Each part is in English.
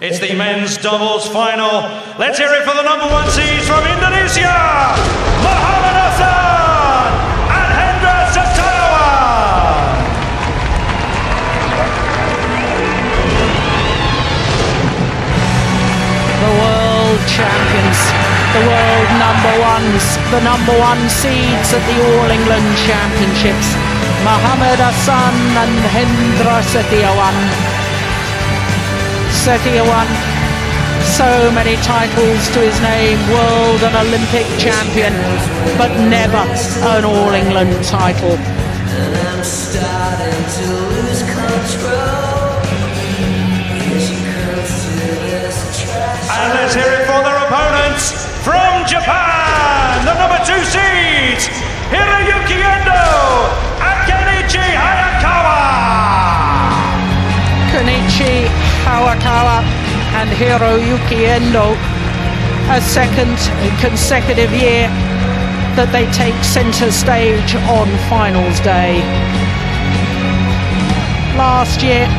It's the men's doubles final. Let's hear it for the number one seeds from Indonesia, Muhammad Ahsan and Hendra Setiawan. the world champions, the world number ones, the number one seeds at the All England Championships. Mohamed Ahsan and Hendra Setiawan. Setiawan, so many titles to his name, world and Olympic champion, but never an All England title. I'm starting to lose control. Here she comes to this trash. And let's hear it for their opponents from Japan, the number two seeds, Hiroyuki Endo and Kenichi Hayakawa. Kenichi Hayakawa and Hiroyuki Endo, a second consecutive year that they take centre stage on finals day. Last year,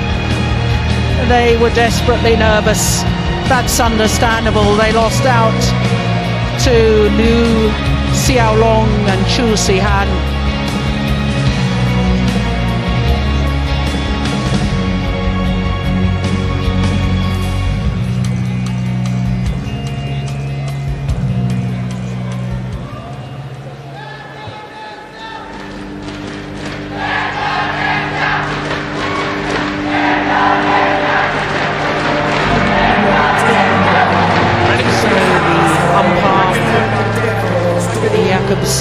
they were desperately nervous. That's understandable. They lost out to Liu Xiaolong and Qiu Zihan.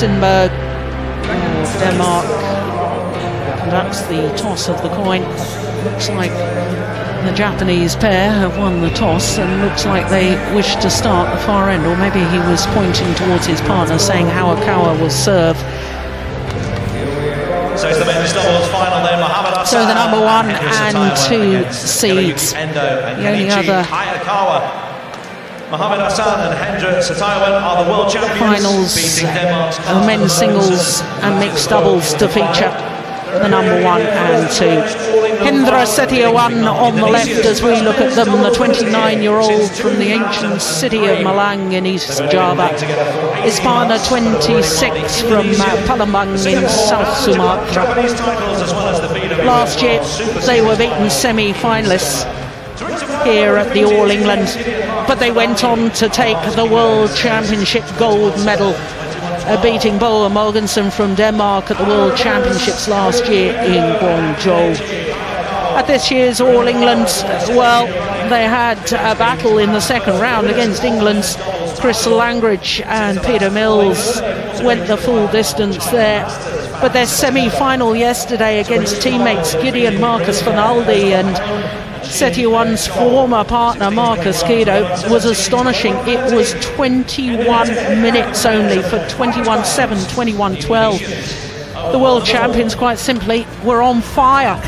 Sindberg of uh, Denmark, conducts the toss of the coin. Looks like the Japanese pair have won the toss and looks like they wish to start the far end, or maybe he was pointing towards his partner saying Hayakawa will serve. So it's the men's doubles final then, Ahsan. So the number one and two seeds. Hiroyuki Endo and The only other-. Muhammad Ahsan and Hendra Setiawan are the world champions, finals, uh, men's singles and mixed doubles to feature the number one and two. Hendra Setiawan on the left as we look at them, the 29-year-old from the ancient city of Malang in East Java. His partner 26 from uh, Palembang in South Sumatra. Japanese titles as well as the BWF Last year they were beaten semi-finalists here at the All England, but they went on to take the World Championship gold medal, uh, beating Boe Mogensen from Denmark at the World Championships last year in Guangzhou. At this year's All England, well, they had a battle in the second round against England's Chris Langridge and Peter Mills went the full distance there. But their semi-final yesterday against teammates Gideon Marcus Fernaldi and Setiawan's former partner Markis Kido was astonishing. It was 21 minutes only for 21-7, 21-12. The world champions, quite simply, were on fire.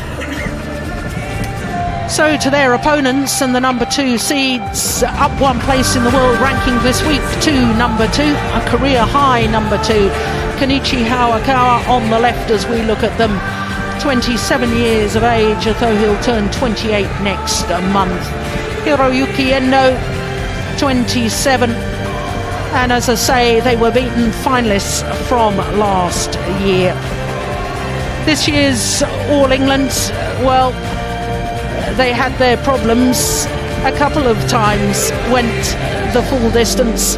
So to their opponents and the number two seeds up one place in the world ranking this week to number two, a career high number two, Kenichi Hayakawa on the left as we look at them. 27 years of age, although he'll turn 28 next month. Hiroyuki Endo, 27. And as I say, they were beaten finalists from last year. This year's All England, well, they had their problems a couple of times, went the full distance,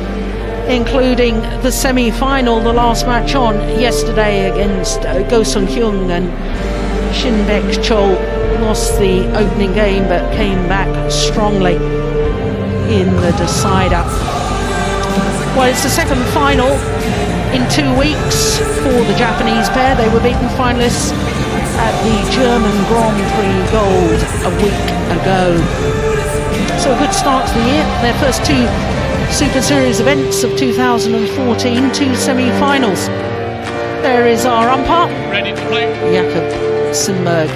including the semi final, the last match on yesterday against Ko Sung Hyun and Shin Baek Cheol. Lost the opening game but came back strongly in the decider. Well, it's the second final in two weeks for the Japanese pair. They were beaten finalists at the German Grand Prix Gold a week ago. So a good start to the year. Their first two Super Series events of 2014, two semi-finals. There is our umpire, Ready to play. Jakob Sundberg.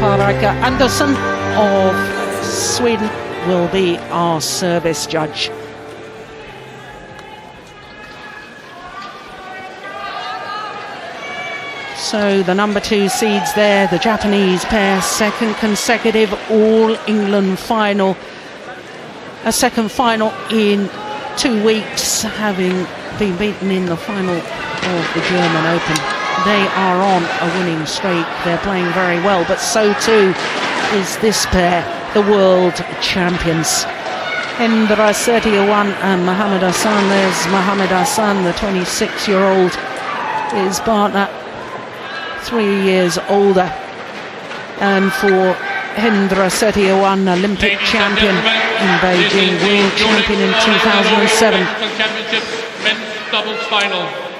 Paraka Andersson of Sweden will be our service judge. So the number two seeds there, the Japanese pair, second consecutive All England final. a second final in two weeks, having been beaten in the final of the German Open. They are on a winning streak. They're playing very well, but so too is this pair, the world champions. Hendra Setiawan and Mohamed Ahsan. There's Mohamed Ahsan, the 26 year old, his partner, three years older. And for Hendra Setiawan, Olympic Ladies champion in Beijing, world champion in 2007. Championship men's doubles final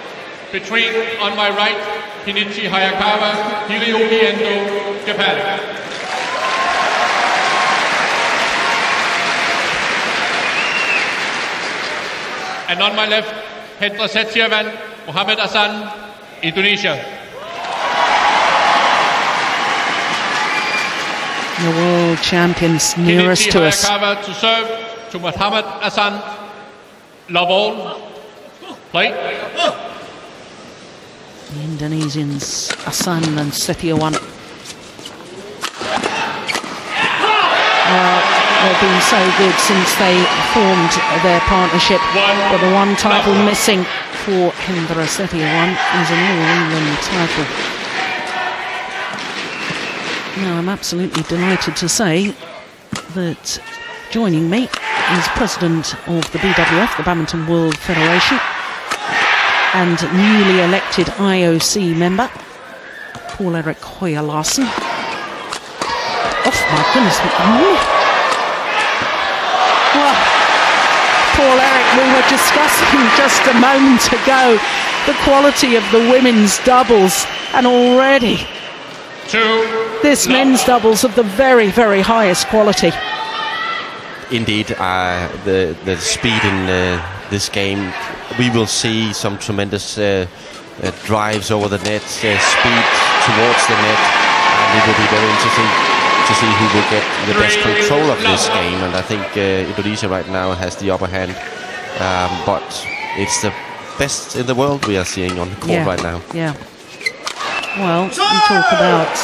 between, on my right, Kenichi Hayakawa, Hiroyuki Endo, Japan. And on my left, Hendra Setiawan, Mohamed Ahsan, Indonesia. The world champions nearest Kenichi to us. Hayakawa to serve to Mohamed Ahsan. Love all. The Indonesians, Ahsan and Setiawan. Well, they've been so good since they formed their partnership. But the one title missing for Hendra Setiawan is an All-England title. Now, I'm absolutely delighted to say that joining me is President of the BWF, the Badminton World Federation, and newly elected IOC member, Poul-Erik Hoyer Larsen. Oh my goodness. Well, Poul-Erik, we were discussing just a moment ago the quality of the women's doubles, and already Two. this love. men's doubles of the very, very highest quality. Indeed, uh, the the speed in uh, this game, we will see some tremendous uh, uh, drives over the net, uh, speed towards the net, and it will be very interesting to see who will get the best control of this game. And I think uh, Indonesia right now has the upper hand, um, but it's the best in the world we are seeing on the court yeah. right now. Yeah. Well, you talk about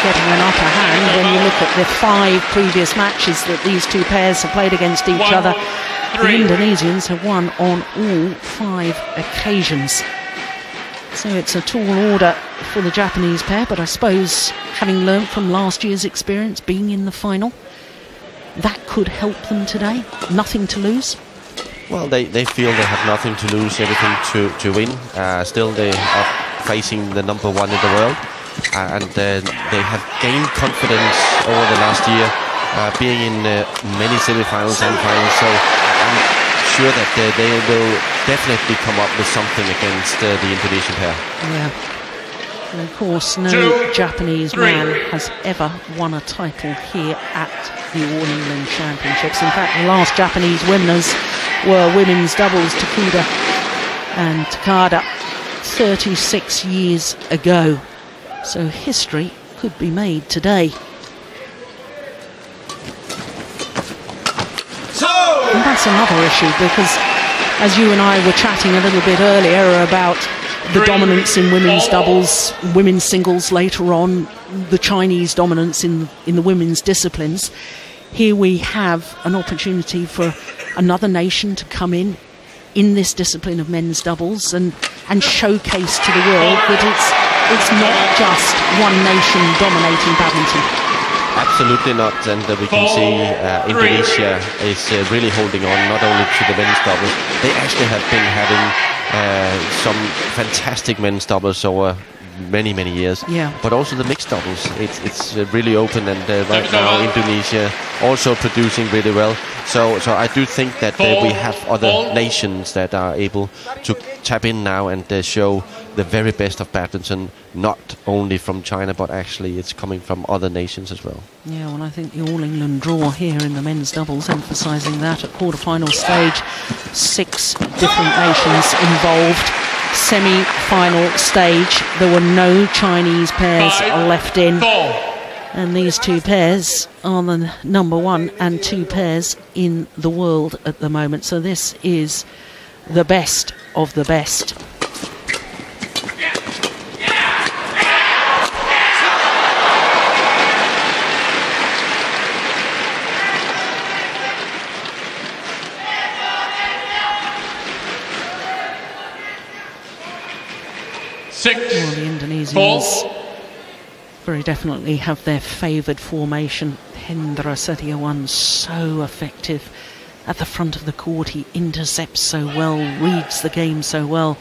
getting an upper hand when you look at the five previous matches that these two pairs have played against each other. The Indonesians have won on all five occasions. So it's a tall order for the Japanese pair, but I suppose having learnt from last year's experience being in the final, that could help them today. Nothing to lose. Well, they, they feel they have nothing to lose, everything to, to win. Uh, still, they are facing the number one in the world. Uh, and uh, they have gained confidence over the last year, uh, being in uh, many semi-finals and finals. So sure that uh, they will definitely come up with something against uh, the Indonesian pair. Yeah. And of course, no Two, Japanese three. man has ever won a title here at the All England Championships. In fact, the last Japanese winners were women's doubles Tokuda and Takada 36 years ago. So history could be made today. And that's another issue because, as you and I were chatting a little bit earlier about the dominance in women's doubles, women's singles later on, the Chinese dominance in, in the women's disciplines, here we have an opportunity for another nation to come in in this discipline of men's doubles and, and showcase to the world that it's, it's not just one nation dominating badminton. Absolutely not, and uh, we can see uh. Indonesia is uh, really holding on not only to the men's doubles, they actually have been having uh, some fantastic men's doubles over many many years. Yeah. But also the mixed doubles, it's it's uh, really open, and uh, right now. Indonesia also producing really well. So so I do think that uh, we have other nations that are able to tap in now and uh, show the very best of badminton, not only from China, but actually it's coming from other nations as well. Yeah, well, I think the All England draw here in the men's doubles, emphasising that at quarter-final stage, six different nations involved. Semi-final stage, there were no Chinese pairs Five, left in, Four. and these two pairs are the number one and two pairs in the world at the moment. So this is the best of the best. Six, Well, the Indonesians four, very definitely have their favoured formation. Hendra Setiawan so effective at the front of the court. He intercepts so well, reads the game so well.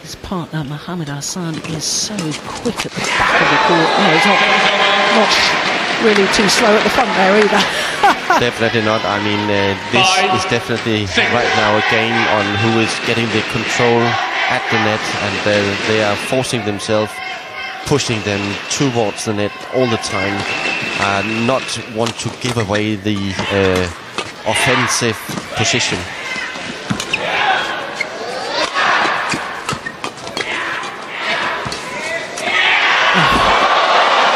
His partner Mohamed Ahsan is so quick at the back of the court. No, he's not, not really too slow at the front there either. Definitely not. I mean, uh, this Five, is definitely six. right now a game on who is getting the control at the net, and uh, they are forcing themselves, pushing them towards the net all the time, uh, not want to give away the uh, offensive position.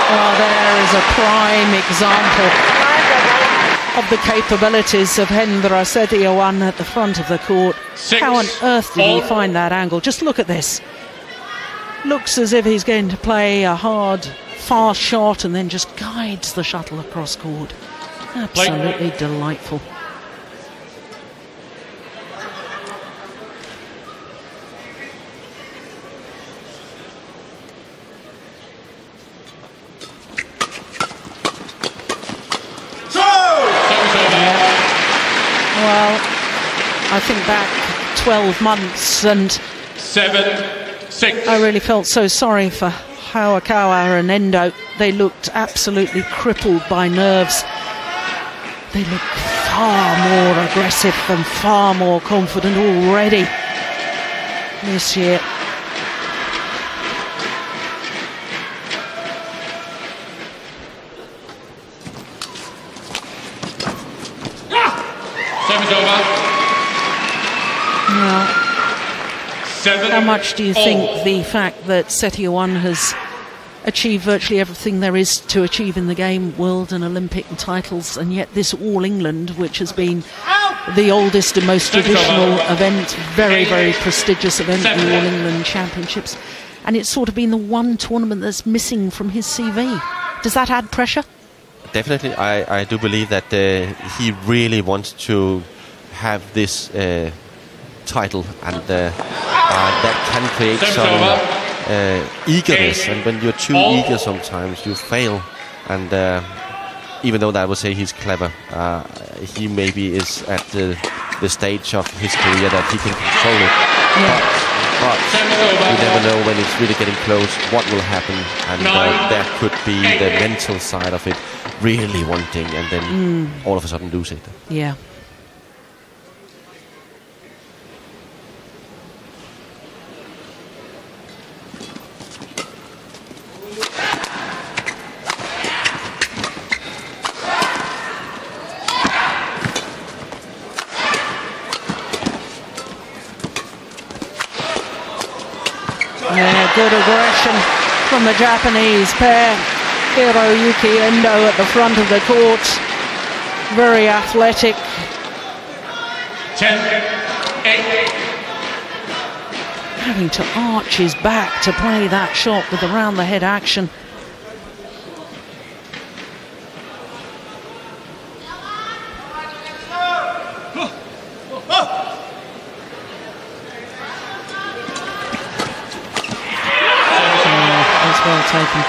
Well, there is a prime example of the capabilities of Hendra Setiawan at the front of the court. Six, How on earth did he find that angle? Just look at this. Looks as if he's going to play a hard, fast shot and then just guides the shuttle across court. Absolutely delightful. service over. Well, I think back 12 months and Seven, six. I really felt so sorry for Hayakawa and Endo. They looked absolutely crippled by nerves. They looked far more aggressive and far more confident already this year. Service over. Now, Seven. How much do you all. think the fact that Setiawan has achieved virtually everything there is to achieve in the game, world and Olympic titles, and yet this All England, which has been the oldest and most traditional event, very, very prestigious event, the. All England Championships, and it's sort of been the one tournament that's missing from his CV. Does that add pressure? Definitely, I, I do believe that uh, he really wants to have this uh, title, and uh, uh, that can create Service some uh, eagerness. And when you're too All. eager, sometimes you fail. And uh, even though that I would say he's clever, uh, he maybe is at the, the stage of his career that he can control it. But, but you never know when it's really getting close what will happen, and uh, that could be the mental side of it, really wanting, and then all of a sudden lose it. Yeah. Yeah, good aggression from the Japanese pair. Hiroyuki Endo at the front of the court. Very athletic. Ten, eight. Having to arch his back to play that shot with the round the head action. Yeah, that's well taken.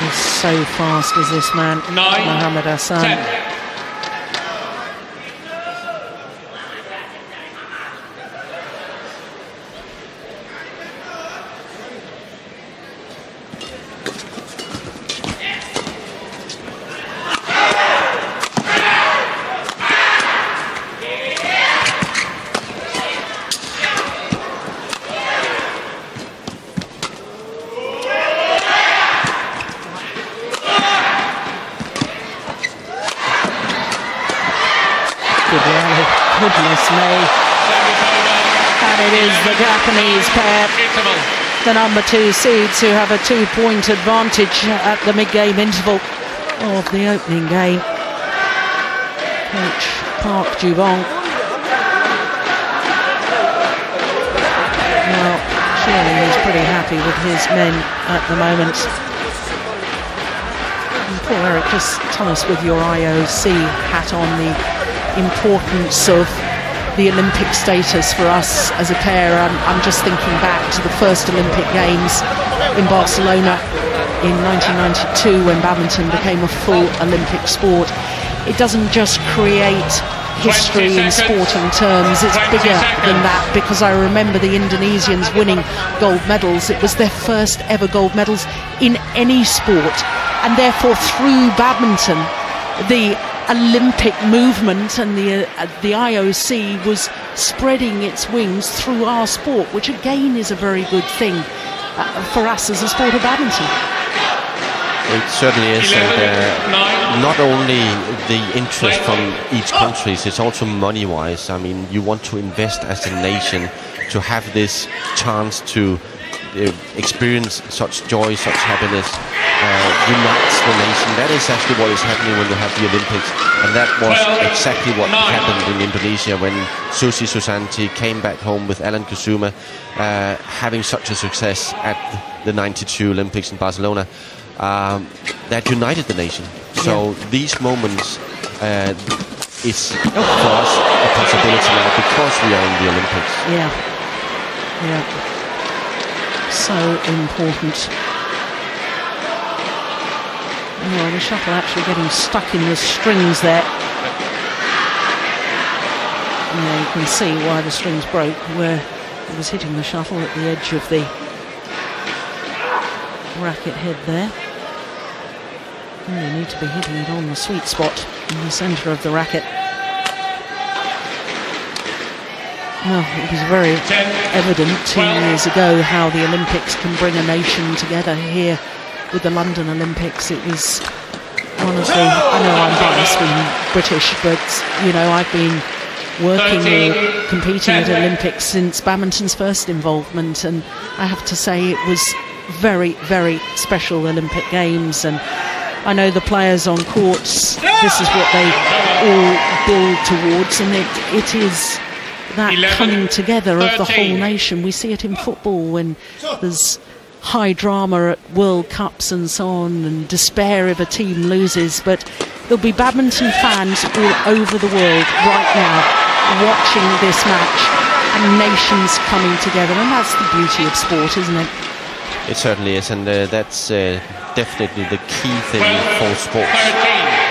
He's so fast as this man, Nine, Mohamed Ahsan. Ten. Good rally. Goodness me. Service over. And it is the Japanese pair, Interval. The number two seeds, who have a two point advantage at the mid game interval of the opening game. Coach Park Joo-bong. Well, surely he's pretty happy with his men at the moment. And Poul-Erik, just tell us with your IOC hat on the importance of the Olympic status for us as a pair. I'm, I'm just thinking back to the first Olympic Games in Barcelona in 1992 when badminton became a full Olympic sport. It doesn't just create history in sporting terms, it's bigger than that because I remember the Indonesians winning gold medals. It was their first ever gold medals in any sport, and therefore through badminton, the Olympic movement and the uh, the IOC was spreading its wings through our sport, which again is a very good thing uh, for us as a sport of badminton. It certainly is, and uh, not only the interest from each country, it's also money-wise. I mean, you want to invest as a nation to have this chance to experience such joy, such happiness, uh, unites the nation. That is actually what is happening when you have the Olympics, and that was exactly what happened in Indonesia when Susi Susanti came back home with Alan Kusuma, uh, having such a success at the 92 Olympics in Barcelona um, that united the nation. So yeah. these moments uh, is for us a possibility now because we are in the Olympics. Yeah, yeah, so important. Oh, the shuttle actually getting stuck in the strings there. Yeah, you can see why the strings broke where it was hitting the shuttle at the edge of the racket head there. And You need to be hitting it on the sweet spot in the centre of the racket. Well, it was very evident two years ago how the Olympics can bring a nation together here with the London Olympics. It was the, I know I'm biased being British, but you know, I've been working or competing at Olympics since badminton's first involvement, and I have to say it was very, very special Olympic Games and I know the players on courts, this is what they all build towards, and it, it is that 11, coming together 13. of the whole nation. We see it in football when there's high drama at World Cups and so on, and despair if a team loses. But there'll be badminton fans all over the world right now watching this match and nations coming together, and that's the beauty of sport, isn't it? It certainly is, and uh, that's uh, definitely the key thing for sports.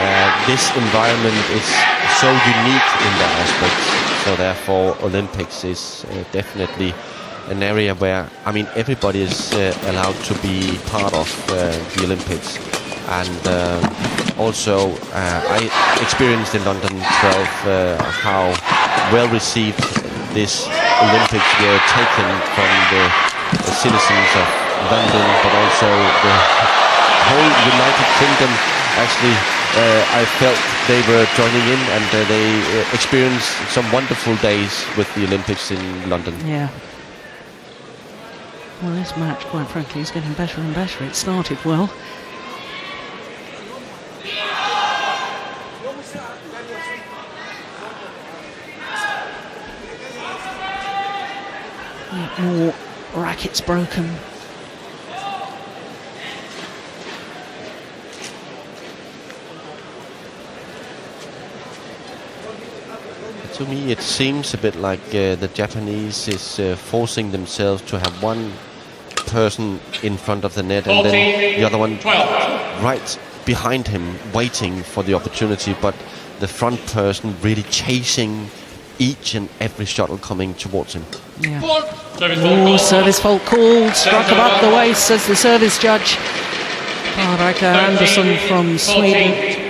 Uh, this environment is so unique in that aspect, so therefore Olympics is uh, definitely an area where I mean everybody is uh, allowed to be part of uh, the Olympics, and also I experienced in London 12 how well received this Olympics were taken from the, the citizens of London, but also the whole United Kingdom. Actually, uh, I felt they were joining in and uh, they uh, experienced some wonderful days with the Olympics in London. Yeah. Well, this match, quite frankly, is getting better and better. It started well. More rackets broken, to me, it seems a bit like uh, the Japanese is uh, forcing themselves to have one person in front of the net and then the other one 12. right behind him, waiting for the opportunity. But the front person really chasing each and every shuttle coming towards him. Yeah. Ooh, service fault called, struck above the waist, says the service judge. Paraka Anderson from Sweden.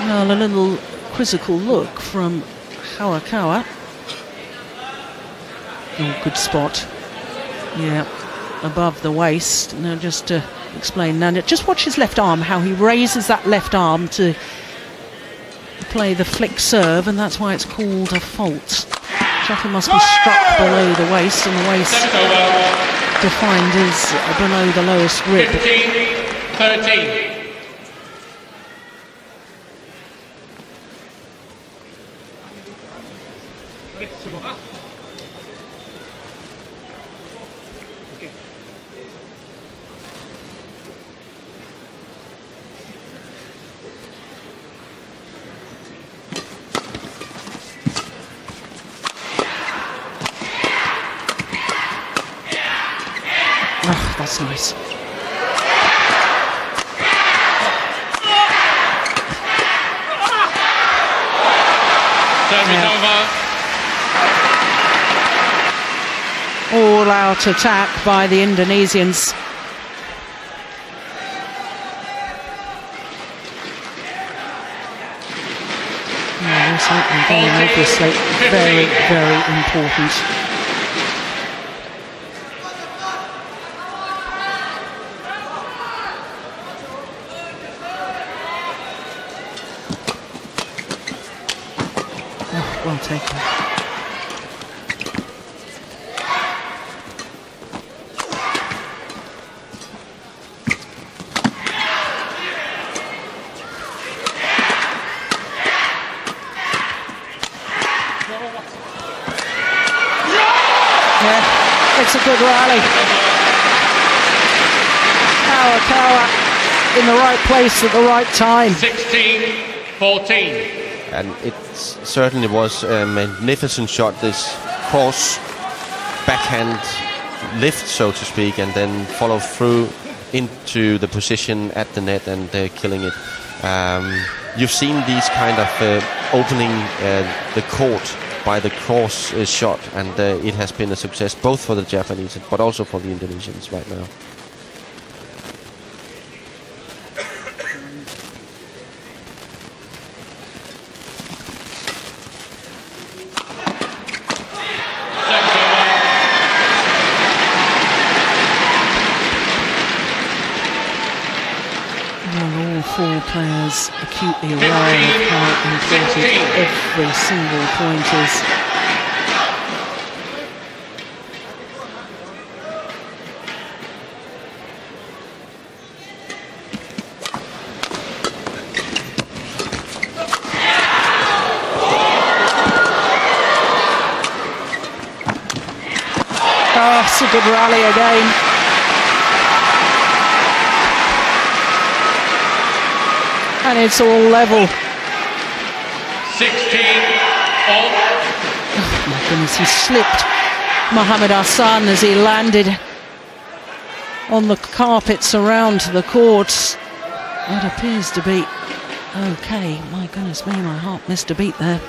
Well, a little quizzical look from Hayakawa. Oh, good spot. Yeah, above the waist. Now, just to explain, now, just watch his left arm, how he raises that left arm to play the flick serve, and that's why it's called a fault. Shuttle must be struck below the waist, and the waist defined as below the lowest rib. 15, 13. Out attack by the Indonesians. Yeah, something obviously very, very important. Oh, well taken. Yeah, it's a good rally. Hayakawa in the right place at the right time. 16 14. And it certainly was a magnificent shot. This cross backhand lift, so to speak, and then follow through into the position at the net and uh, killing it. Um, you've seen these kind of uh, opening uh, the court by the cross uh, shot, and uh, it has been a success both for the Japanese but also for the Indonesians right now. Service over. Well, all four acutely aware of how important every single point is. Oh, it's a good rally again. And it's all level. 16 all. My goodness, he slipped Mohammed Ahsan as he landed on the carpets around the courts. That appears to be okay. My goodness me, my heart missed a beat there.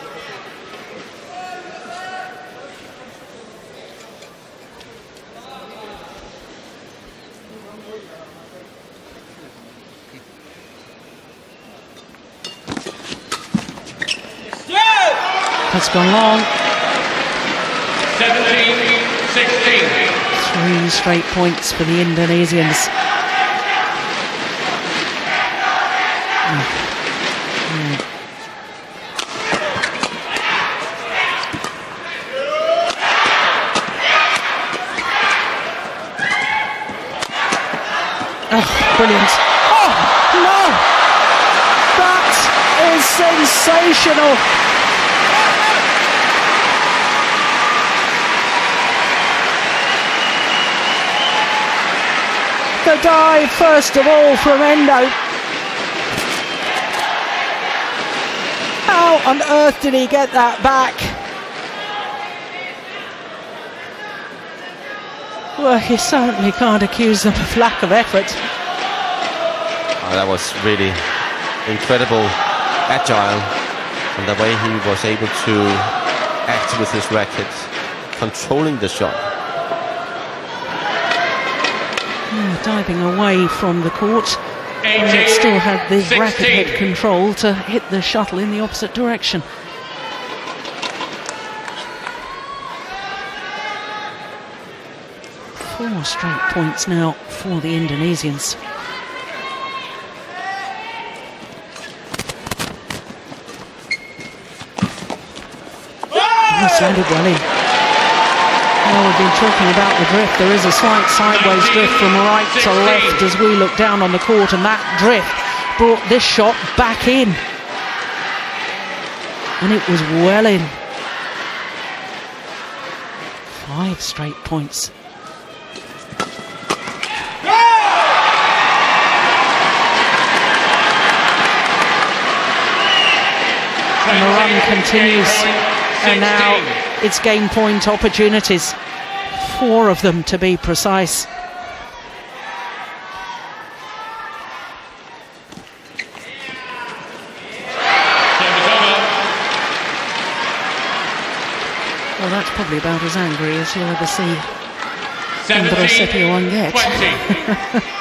That's gone long. 17 16. Three straight points for the Indonesians. Oh, brilliant. Oh, no! That is sensational. Dive, first of all, from Endo. How on earth did he get that back? Well, he certainly can't accuse them of lack of effort. Oh, that was really incredible, agile, and the way he was able to act with his racket, controlling the shot. Yeah, diving away from the court. And it still had the racket 16. head control to hit the shuttle in the opposite direction. Four straight points now for the Indonesians. That's landed well in. We've been talking about the drift. There is a slight sideways drift from right to left as we look down on the court, and that drift brought this shot back in. And it was well in. Five straight points. And the run continues and now it's game point opportunities. Four of them to be precise. Well, that's probably about as angry as you'll ever see Andros Sepion get.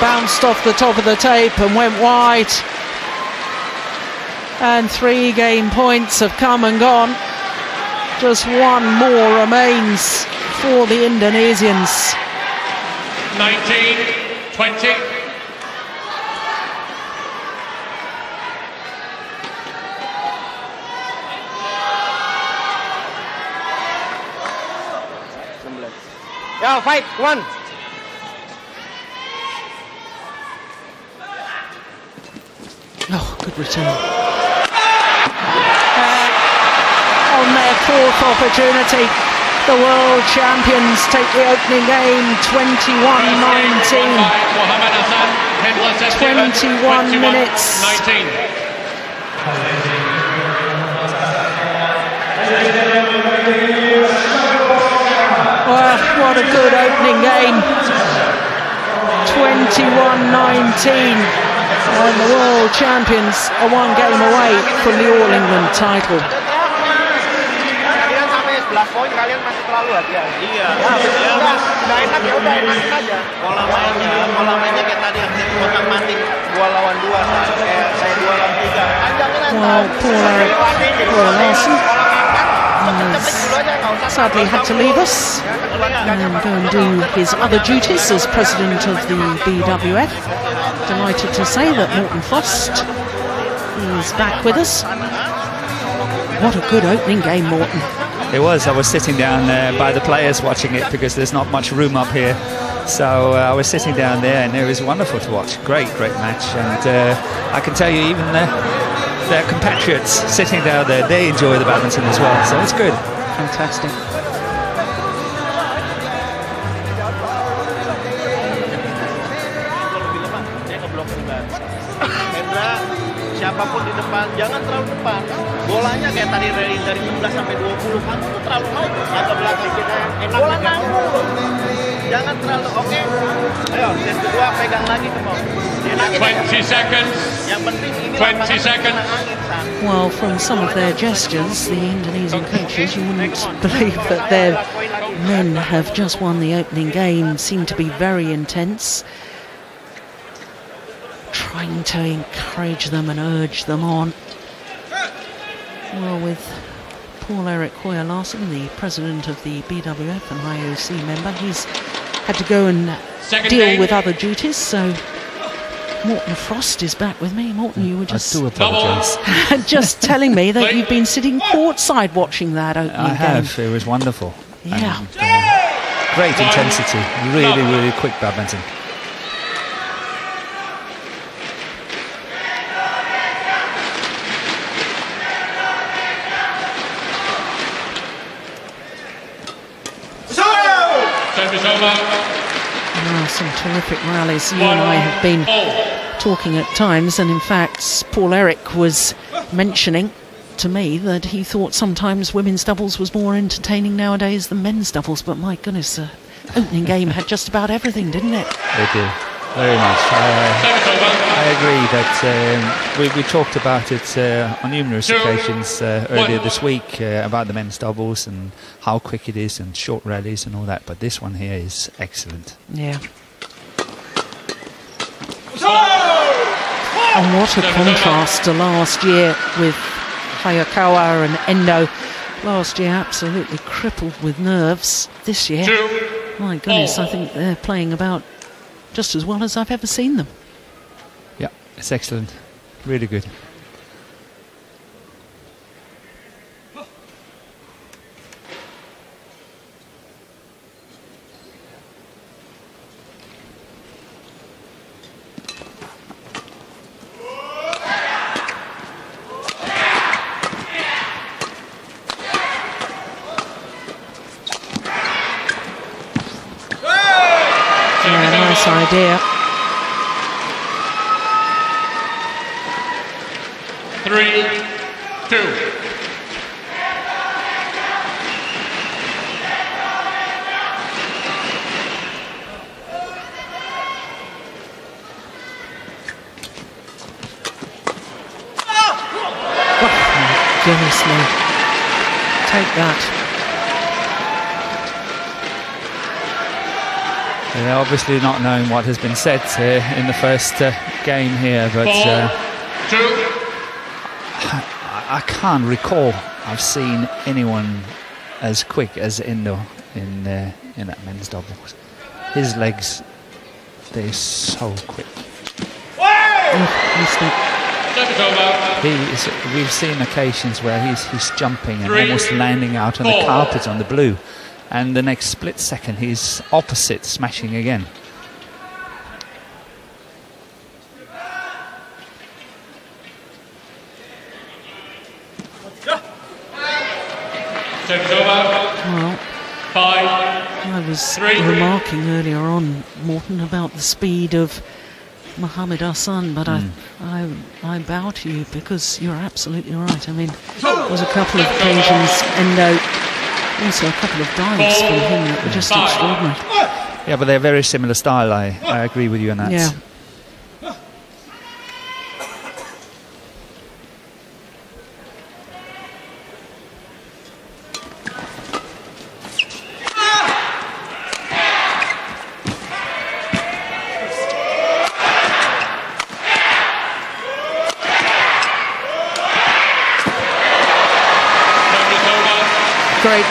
Bounced off the top of the tape and went wide. And three game points have come and gone. Just one more remains for the Indonesians. 19, 20. Yeah, fight, one. Oh, good Uh, on their fourth opportunity, the world champions take the opening game 21 19. Muhammad Ahsan, Hendra Setiawan, 21 minutes. 19. Well, what a good opening game. 21 19. And the world champions are one game away from the All England title. Kalian sampai 11 poin kalian masih terlalu hati-hati. Iya, Ya, iya, udah, Mas. udah enak ya udah enakin aja. pola mainnya. Well, Poor lewatin. Larson. Usah Sadly had to leave us and go and do his other duties as president of the BWF. Delighted to say that Morten Frost is back with us. What a good opening game, Morten. It was. I was sitting down uh, by the players watching it because there's not much room up here. So uh, I was sitting down there and it was wonderful to watch. Great, great match. And uh, I can tell you, even their compatriots sitting down there, they enjoy the badminton as well. So it's good. Fantastic. Bolanya tadi dari dari 11 sampai 20 kamu tuh terlalu mau atau belakang kita enak bola nanggung. Jangan terlalu oke. Ayo set kedua pegang lagi ke bawah. Enakin aja 20 seconds. yang penting ini 20 seconds. kena angin San. Well, from some of their gestures, the Indonesian coaches, you wouldn't believe that their men have just won the opening game, seem to be very intense, trying to encourage them and urge them on. Well, with Poul-Erik Hoyer Larsen, the president of the BWF and IOC member, he's had to go and Second deal game. with other duties, so. Morten Frost is back with me. Morten, you were I just do apologise. just telling me that you've been sitting courtside watching that opening I game. have. It was wonderful. Yeah. And, uh, great intensity. Really, really quick badminton. Service over. Ah, some terrific rallies. You and I have been talking at times, and in fact, Poul-Erik was mentioning to me that he thought sometimes women's doubles was more entertaining nowadays than men's doubles. But my goodness, the opening game had just about everything, didn't it? They do. Very much. Uh. I agree that um, we, we talked about it uh, on numerous occasions uh, earlier this week uh, about the men's doubles and how quick it is and short rallies and all that. But this one here is excellent. Yeah. And what a contrast to last year with Hayakawa and Endo. Last year, absolutely crippled with nerves. This year, my goodness, I think they're playing about just as well as I've ever seen them. Yeah, it's excellent. Really good. Yeah, nice idea. Three. Two. Goodness me. Take that. They're obviously not knowing what has been said uh, in the first uh, game here, but Four. uh. I, I can't recall I've seen anyone as quick as Endo in uh, in that men's doubles. His legs, they're so quick. Oh, missed it. Service over. He is, we've seen occasions where he's he's jumping and Three, almost landing out on the carpet on the blue, and the next split second he's opposite smashing again. Well. I was Three. remarking earlier on, Morten, about the speed of Mohammed Ahsan, but Hmm. I, I, I bow to you because you're absolutely right. I mean, there was a couple of occasions, and uh, also a couple of dives from him that were just extraordinary. Yeah, but they're very similar style. I, I agree with you on that. Yeah.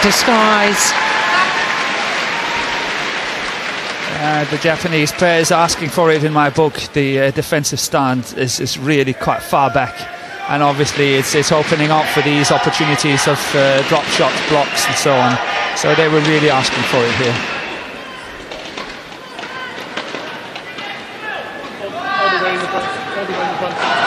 Disguise. Uh, the Japanese players asking for it in my book. The uh, defensive stand is, is really quite far back, and obviously it's, it's opening up for these opportunities of uh, drop shots, blocks, and so on. So they were really asking for it here. All the way in the front. All the way in the front.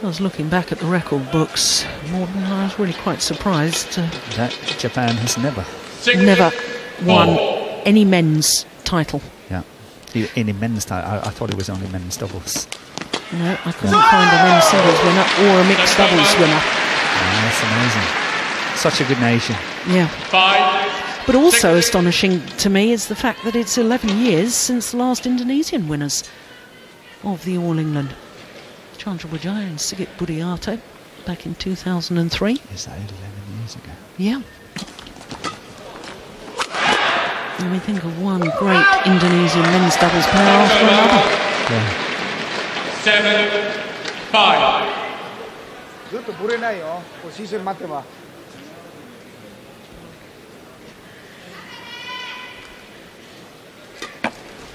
I was looking back at the record books, Morten. I was really quite surprised. Uh, That Japan has never, never won Four. any men's title. yeah, any men's style. I, I thought it was only men's doubles. No, I couldn't find a men's singles winner or a mixed doubles winner. Yeah, that's amazing. Such a good nation. Yeah. Five. But also Six. astonishing to me is the fact that it's 11 years since the last Indonesian winners of the All England. Chandra Chandrabujaya and Sigit Budiarto back in 2003. Is that 11 years ago? Yeah. And we think of one great Indonesian men's doubles pair after another. Yeah. Seven, five.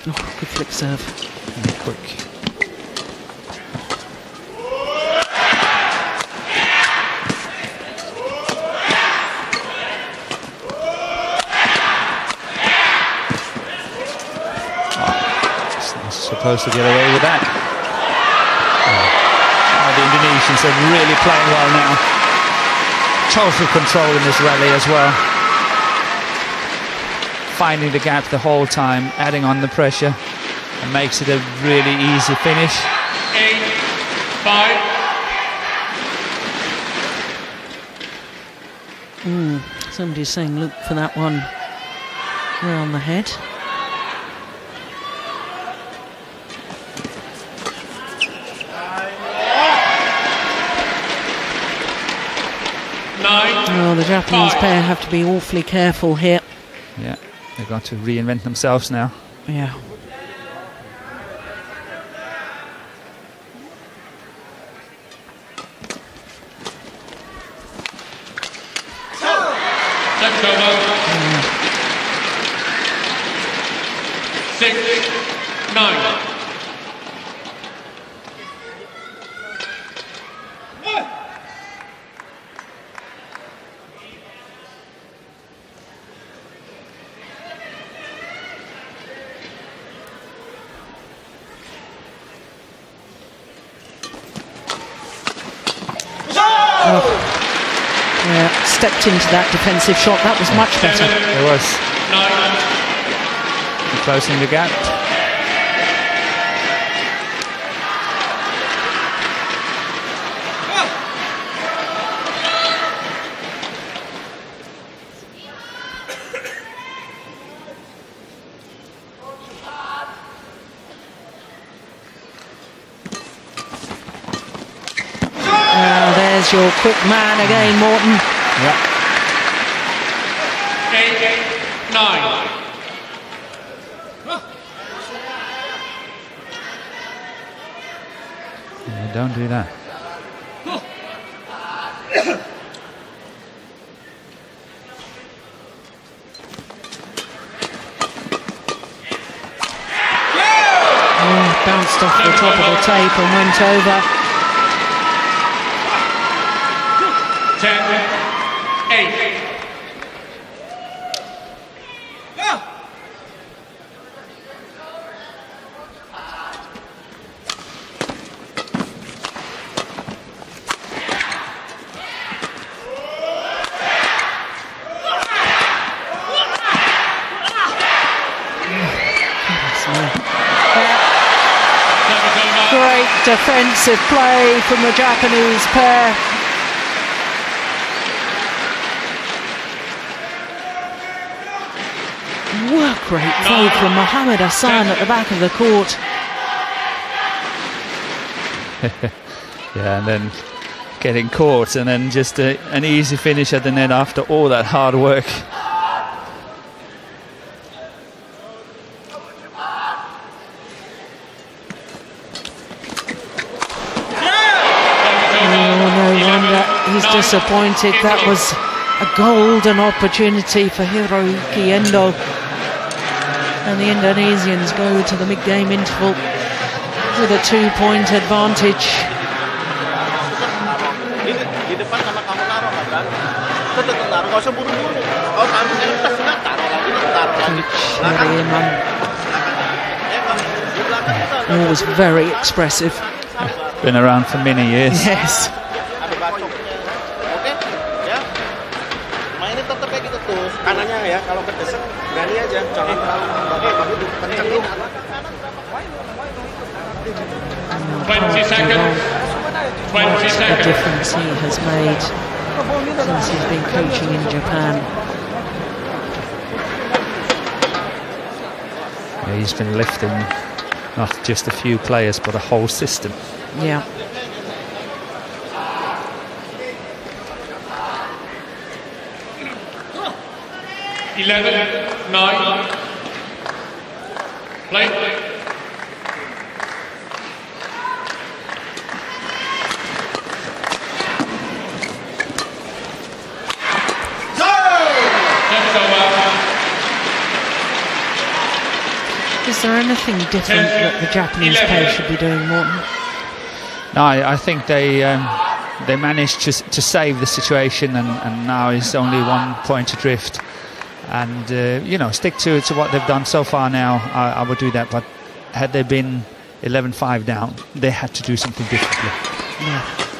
Oh, good flick serve. Quick. Supposed to get away with that. Oh, the Indonesians are really playing well now. Total control in this rally as well. Finding the gap the whole time, adding on the pressure, and makes it a really easy finish. Eight. Five. Somebody's saying look for that one around the head. Nine. Oh, the Japanese pair have to be awfully careful here. Yeah, they've got to reinvent themselves now. Yeah. Sets over. Six, nine. Yeah, stepped into that defensive shot. That was much better. It was closing the gap. There's your quick man again, Morten. Yeah. Eight, nine. Yeah, don't do that. Oh, bounced off the top of the tape and went over. Ten, eight. Service over. Great defensive play from the Japanese pair. Work rate play from Mohammed Ahsan at the back of the court. Yeah, and then getting caught, and then just a, an easy finish at the net after all that hard work. Oh, no wonder he's disappointed. That was a golden opportunity for Hiroyuki Endo. And the Indonesians go to the mid-game interval with a two-point advantage. Di, di depan sama kamu taruh nggak kan? Tetep taruh, nggak usah buru-buru. Kalau kamu yang tas nggak taruh lagi, taruh lagi. Coach Belakang, Hariman ya kamu di belakang kita always very expressive. Been around for many years. Yes. 20 seconds. 20 The seconds. difference he has made since he's been coaching in Japan. Yeah, he's been lifting not just a few players, but a whole system. Yeah. Eleven, nine. Play. Service over. Is there anything different that the Japanese pair should be doing, Morten? No, I, I think they um, they managed to, to save the situation, and, and now it's only one point adrift. And uh, you know, stick to to what they've done so far. Now, I, I would do that. But had they been 11-5 down, they had to do something differently. Yeah.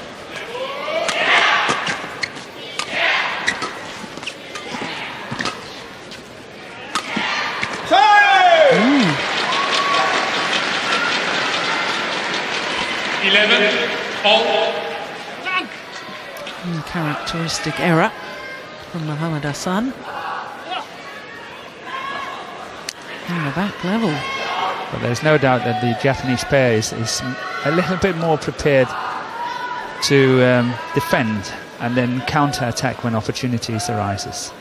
Eleven, all. Uncharacteristic error from Mohammed Ahsan. In the back level. But there's no doubt that the Japanese pair is, is a little bit more prepared to um, defend and then counter attack when opportunities arises.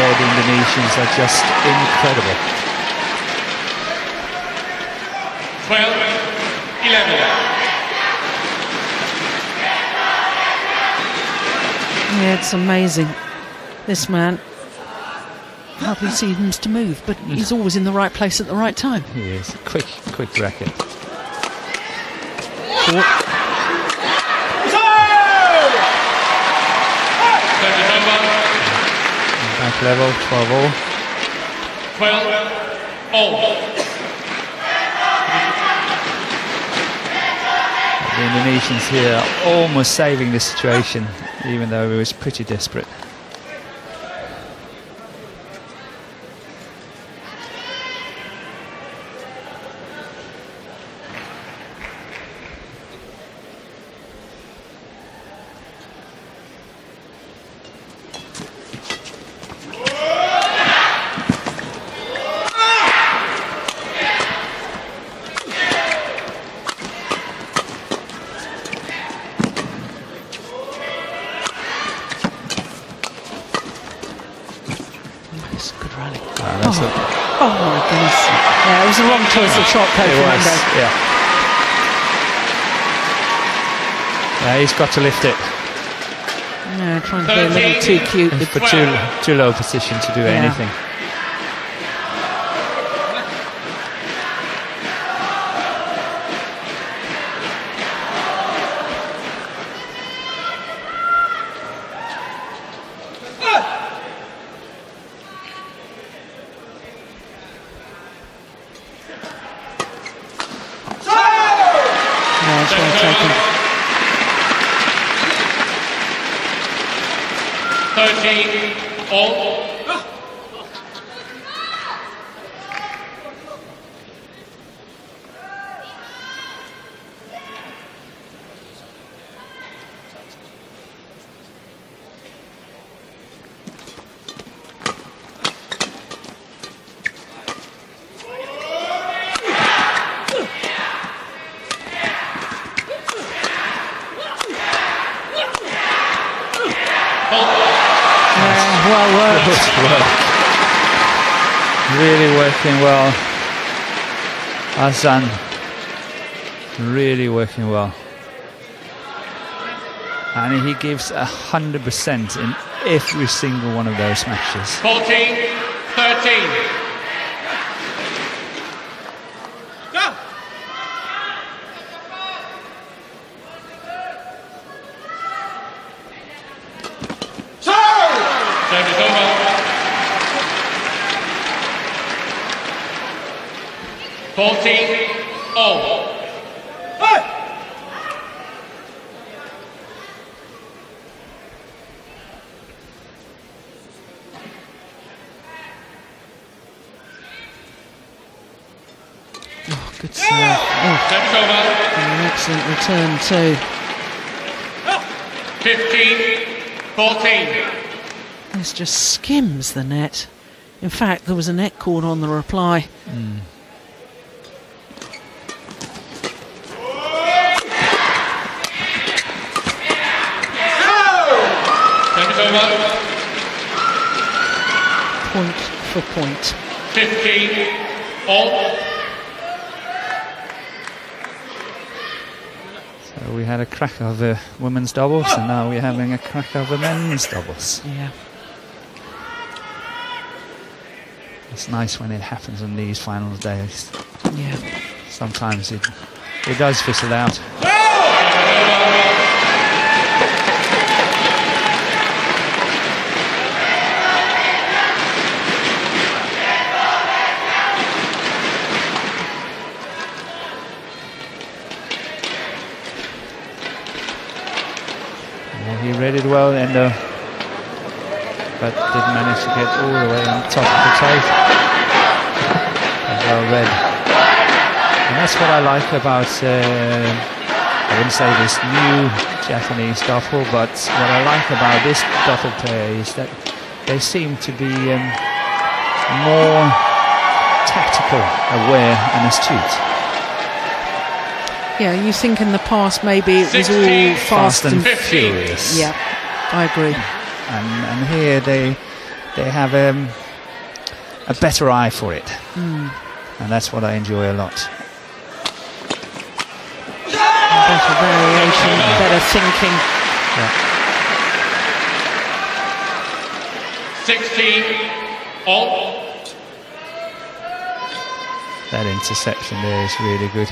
That's the Indonesians are just incredible. 12, 11. Yeah, it's amazing. This man hardly seems to move, but hmm. he's always in the right place at the right time. He is quick, quick racket. Service over. Back level, 12 all. 12, all. The Indonesians here are almost saving the situation, even though it was pretty desperate. It's a good rally. Ah, that's oh. a- oh my goodness. Yeah, it was the wrong choice of shot, Coach Fernando. yeah. Yeah, he's got to lift it. Yeah, trying to be a little too cute. He's for too, too low position to do Yeah. anything. Ahsan. Really working well. And he gives a hundred percent in every single one of those matches. 14, 13. Service over. 14, all. Oh, good serve. Oh, Service over. and an excellent return too. 15, 14. This just skims the net. In fact, there was a net caught on the reply. Service point. 15, all. So we had a crack of the women's doubles, and now we're having a crack of the men's doubles. Yeah. It's nice when it happens on these final days. Yeah. Sometimes it it does fizzle out. He read it well, Endo, but didn't manage to get all the way on top of the tape. Well read. And that's what I like about, uh, I wouldn't say this new Japanese duffel, but what I like about this duffel player is that they seem to be um, more tactical, aware, and astute. Yeah, you think in the past maybe it was all fast, Fast and and furious. yeah, I agree. and, and here they they have um, a better eye for it, and that's what I enjoy a lot. Better variation, better thinking. 16, all. That interception there is really good.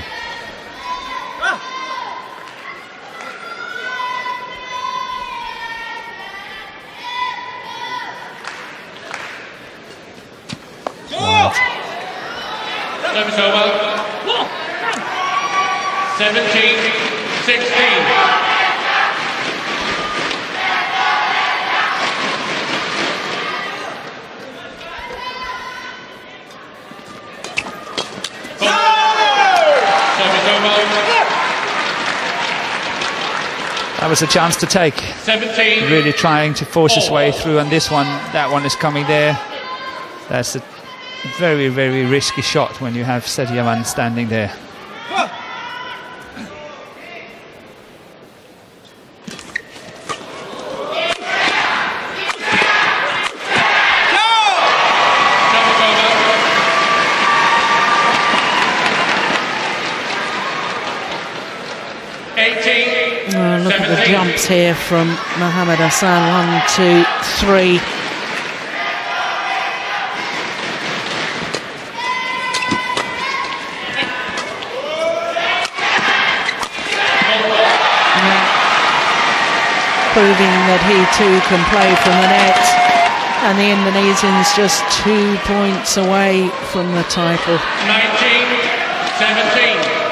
Service over. 17, 16. Service. That was a chance to take. 17. Really trying to force his way through, and this one, that one is coming there. That's a very, very risky shot when you have Setiawan standing there. Service over. Eighteen. Oh, look at the 17. jumps here from Mohammed Ahsan. One, two, three. Proving that he too can play from the net. And the Indonesians just two points away from the title. 19, 17.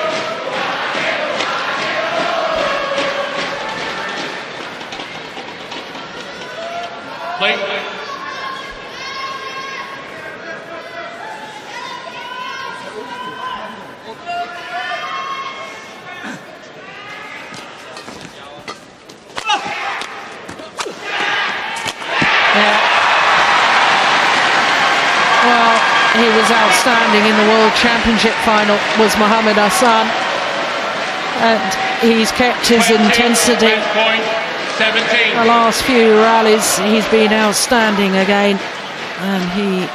Play. Well, he was outstanding in the World Championship final, was Mohammed Ahsan. And he's kept his 20, intensity. West point, 17. The last few rallies, he's been outstanding again. And he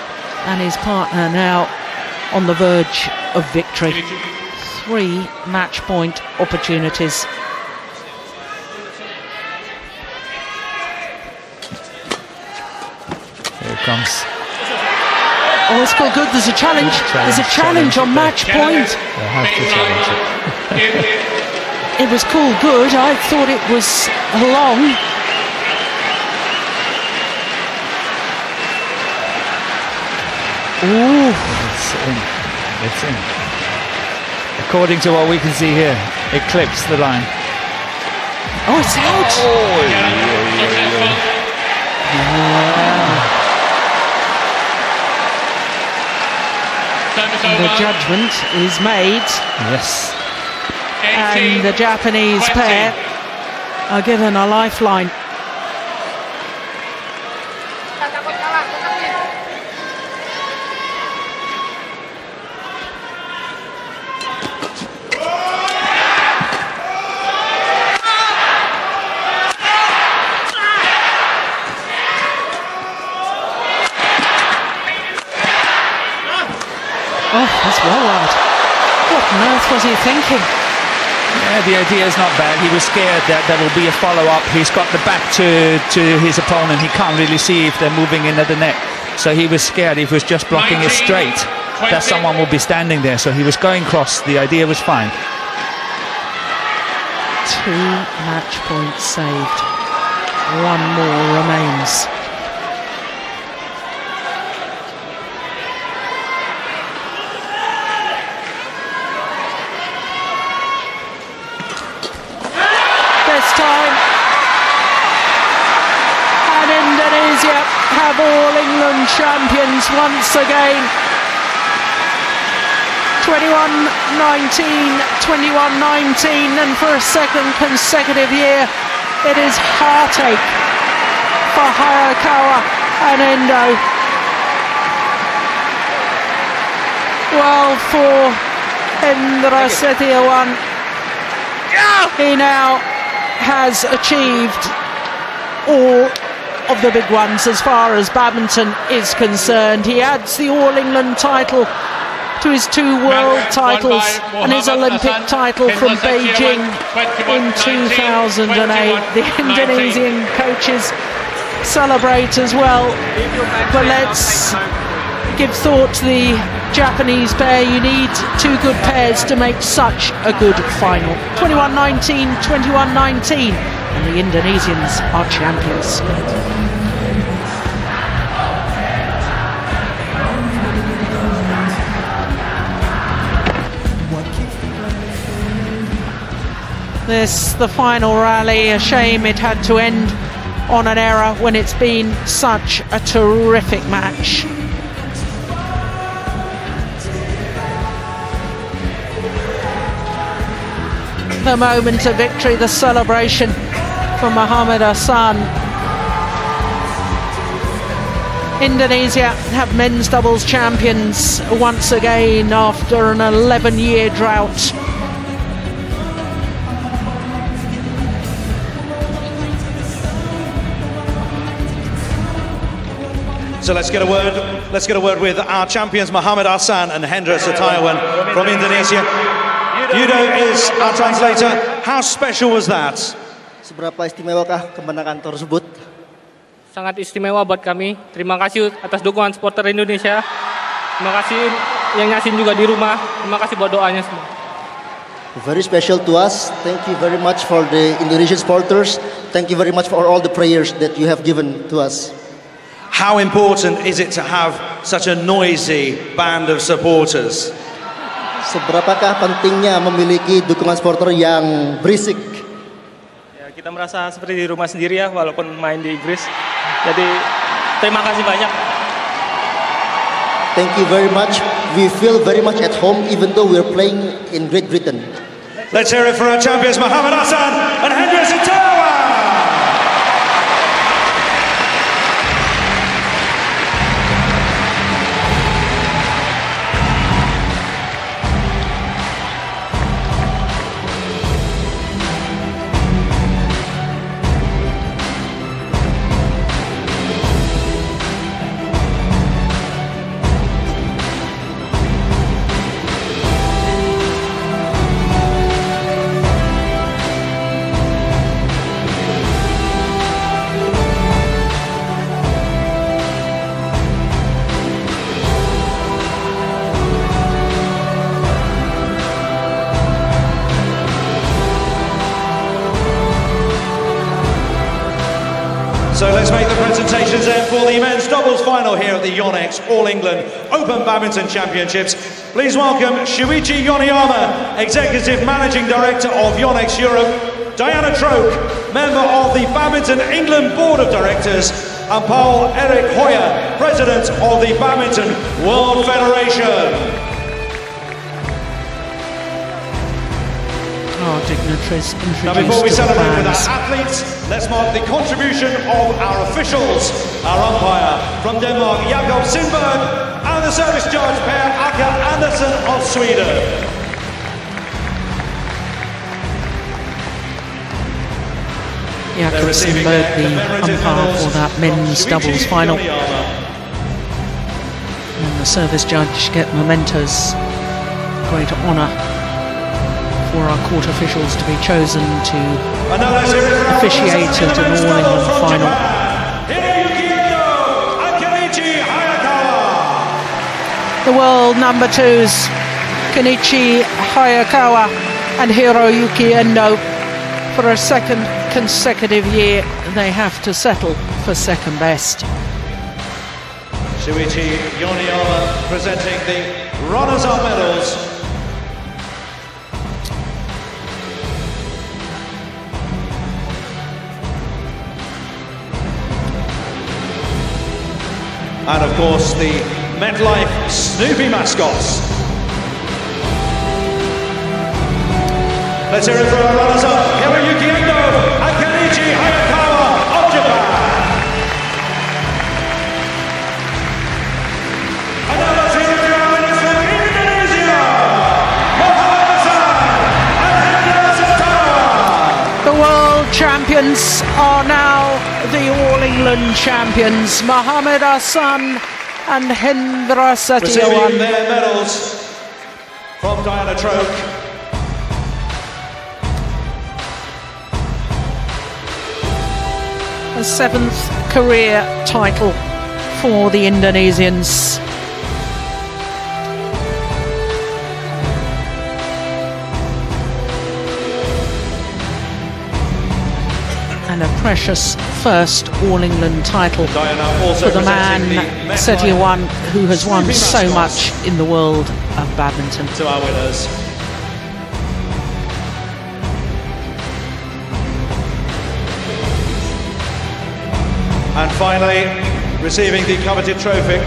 and his partner now on the verge of victory. Three match point opportunities. Here it comes. Oh, it's got good. There's a challenge. There's a challenge Challenge, on match point. They have to challenge it. It was called good. I thought it was long. Ooh, It's in. It's in. According to what we can see here, it clips the line. oh, it's out. Oh, Service The judgment is made, Yes. 18, and the Japanese 20. pair are given a lifeline. Oh, that's well out. What on earth was he thinking? Yeah, the idea is not bad. He was scared that there will be a follow-up. He's got the back to, to his opponent. He can't really see if they're moving into the net. So he was scared if he was just blocking it 19, straight, that someone will be standing there. So he was going cross. The idea was fine. Two match points saved. One more remains. This time. And Indonesia have all England champions once again. 21-19, 21-19, and for a second consecutive year, it is heartache for Hayakawa and Endo. Well, for Hendra Setiawan He now has achieved all of the big ones as far as badminton is concerned. He adds the All England title to his two world titles and his Olympic title from Beijing in 2008. The Indonesian coaches celebrate as well. But let's give thought to the Japanese pair. You need two good pairs to make such a good final. 21 19, 21 19, and the Indonesians are champions. This, the final rally, a shame it had to end on an error when it's been such a terrific match. The moment of victory, the celebration for Muhammad Ahsan. Indonesia have men's doubles champions once again after an 11 year drought. So let's get a word. Let's get a word with our champions Muhammad Ahsan and Hendra Setiawan from Indonesia. Yudo is our translator. How special was that? Seberapa istimewakah kemenangan tersebut? Sangat istimewa buat kami. Terima kasih atas dukungan supporter Indonesia. Terima kasih yang nyasin juga di rumah. Terima kasih buat doanya semua. Very special to us. Thank you very much for the Indonesian supporters. Thank you very much for all the prayers that you have given to us. How important is it to have such a noisy band of supporters? Seberapakah pentingnya memiliki dukungan supporter yang berisik? Kita merasa seperti di rumah sendiri ya, walaupun main di Inggris. Jadi terima kasih banyak. Thank you very much. We feel very much at home even though we're playing in Great Britain. Let's hear it for our champions Muhammad Hassan and Hendra Setiawan. Yonex All England Open Badminton Championships. Please welcome Shuichi Yoneyama, Executive Managing Director of Yonex Europe, Diana Troke, member of the Badminton England Board of Directors, and Poul-Erik Hoyer, President of the Badminton World Federation. Dignitaries Now, before we introduced celebrate with our athletes, let's mark the contribution of our officials. Our umpire from Denmark, Jakob Sindberg, and the service judge pair, Aka Andersen of Sweden. Jakob Sindberg, the umpire for that men's doubles final. And the service judge get mementos. Great honour for our court officials to be chosen to And now let's hear it for our officiate at the an All doubles England final. Japan, Hiroyuki Endo and The world number twos, Kenichi Hayakawa and Hiroyuki Endo. For a second consecutive year, they have to settle for second best. Shuichi Yoneyama presenting the runners-up medals. And of course the MetLife Snoopy mascots. Let's hear it for our runners-up, Hiroyuki Endo and Kenichi Hayakawa of Japan. Setiawan. world champions are now the All England champions. Mohammed Ahsan and Hendra Receiving Setiawan. their medals from Diana Troke. A seventh career title for the Indonesians. And a precious first All England title for the man the Setiawan who has won so much in the world of badminton. to our winners. And finally, receiving the coveted trophy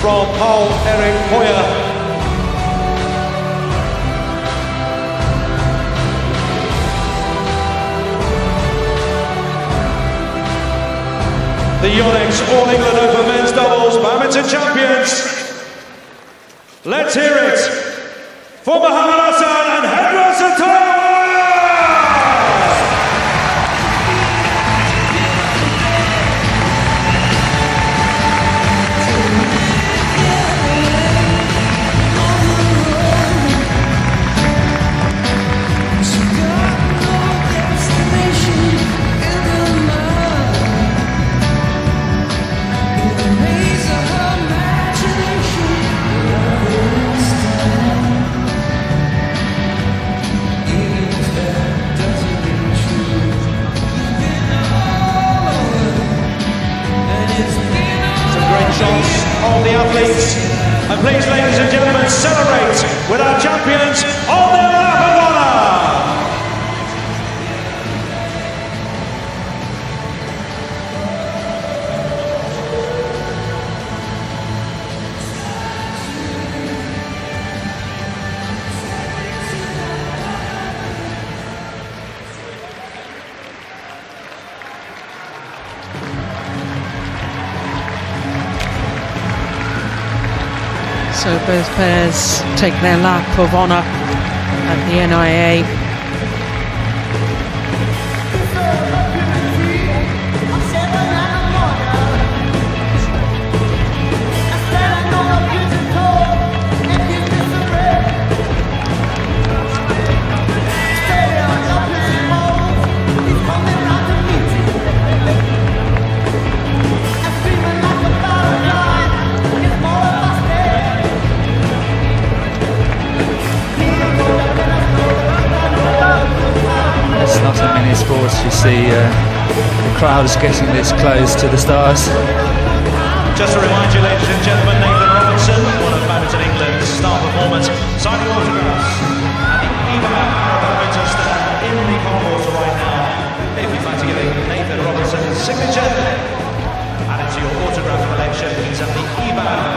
from Paul Eric Hoyer. The Yonex All England Open Men's Doubles Badminton Champions. Let's hear it for Mohammed take their lap of honour at the NIA. The crowds getting this close to the stars. Just to remind you, ladies and gentlemen, Nathan Robertson, one of Badminton England's star performers, signing autographs at the Eva Badminton stand in the concourse right now. If you'd like to give Nathan Robertson's signature, add it to your autograph collection. He's at the Eva